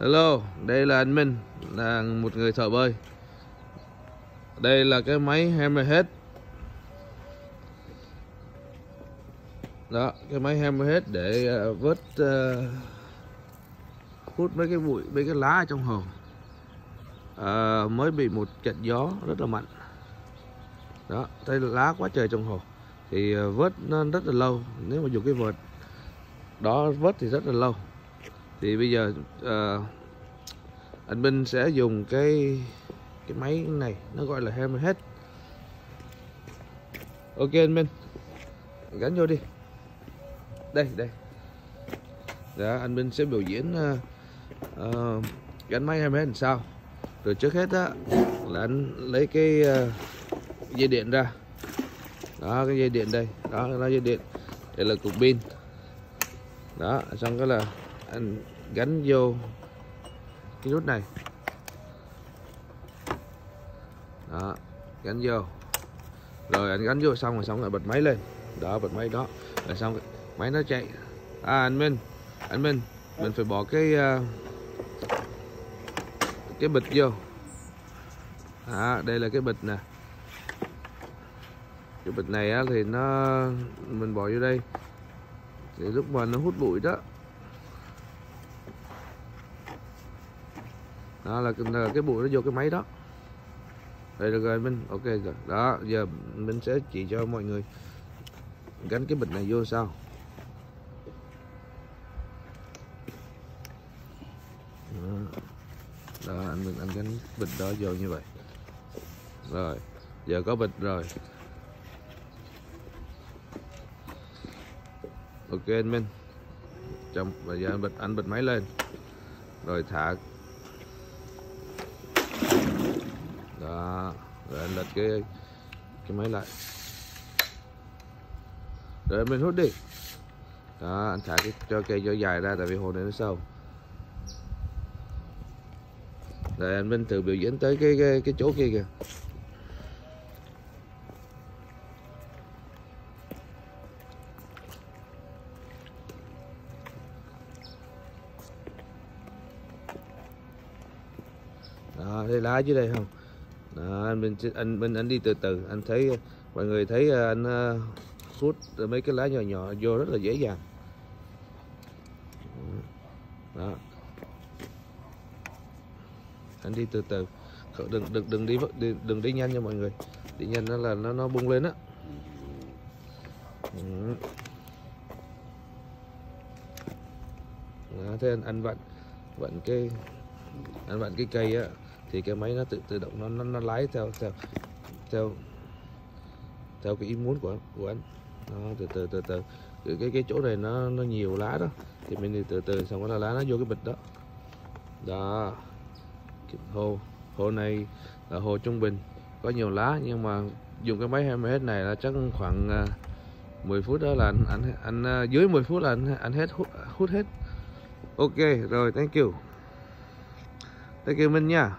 Hello, đây là anh Minh, là một người thợ bơi. Đây là cái máy hammerhead. Đó, cái máy hammerhead để uh, vớt uh, hút mấy cái bụi, mấy cái lá ở trong hồ. Uh, mới bị một trận gió rất là mạnh. Đó, thấy lá quá trời trong hồ. Thì uh, vớt nó rất là lâu, nếu mà dùng cái vợt đó vớt thì rất là lâu thì bây giờ uh, anh Minh sẽ dùng cái cái máy này nó gọi là hammerhead. Ok anh Minh gắn vô đi. Đây đây. Đó anh Minh sẽ biểu diễn uh, uh, gắn máy hammerhead làm sao? Rồi trước hết á là anh lấy cái uh, dây điện ra. Đó cái dây điện đây. Đó là dây điện. Đây là cục pin. Đó xong cái là anh gắn vô cái nút này. Đó gắn vô. Rồi anh gắn vô xong rồi xong rồi bật máy lên. Đó bật máy đó. Rồi xong máy nó chạy. À anh Minh anh Minh mình phải bỏ cái uh, cái bịch vô. À, đây là cái bịch nè. Cái bịch này á, thì nó mình bỏ vô đây. Thì lúc mà nó hút bụi đó đó là, là cái bụi nó vô cái máy đó. Đây được rồi mình, ok rồi. Đó giờ mình sẽ chỉ cho mọi người gắn cái bịch này vô sao đó, đó anh mình anh gắn bịch đó vô như vậy. Rồi giờ có bịch rồi. Ok anh Minh. Trong bây giờ anh bật anh bật máy lên. Rồi thả đó rồi anh lật cái cái máy lại. Rồi mình hút đi. Đó anh thả cái cho cây cho dài ra tại vì hồ này nó sâu. Rồi anh Minh thử biểu diễn tới cái cái, cái chỗ kia kìa. Đó đây lá dưới đây không? Đó, anh bên anh bên anh đi từ từ. Anh thấy mọi người thấy ờ, anh ờ, hút mấy cái lá nhỏ nhỏ vô rất là dễ dàng. Đó. Anh đi từ từ. Đừng đừng đừng đi đừng, đừng đi nhanh nha mọi người. Đi nhanh nó là nó nó bung lên á. Đó, thế anh, anh vặn vặn cái anh vặn cái cây á thì cái máy nó tự tự động nó nó, nó lái theo theo theo theo cái ý muốn của của anh. Đó, từ từ từ từ. Cái cái, cái chỗ này nó nó nhiều lá đó. Thì mình thì từ từ xong đó là lá nó vô cái bịch đó. Đó. Hồ hồ này là hồ trung bình. Có nhiều lá nhưng mà dùng cái máy hammerhead này là chắc khoảng à, 10 phút đó là anh anh, anh à, dưới 10 phút là anh anh hết hút, hút hết. Ok rồi thank you. Thank you Minh nha.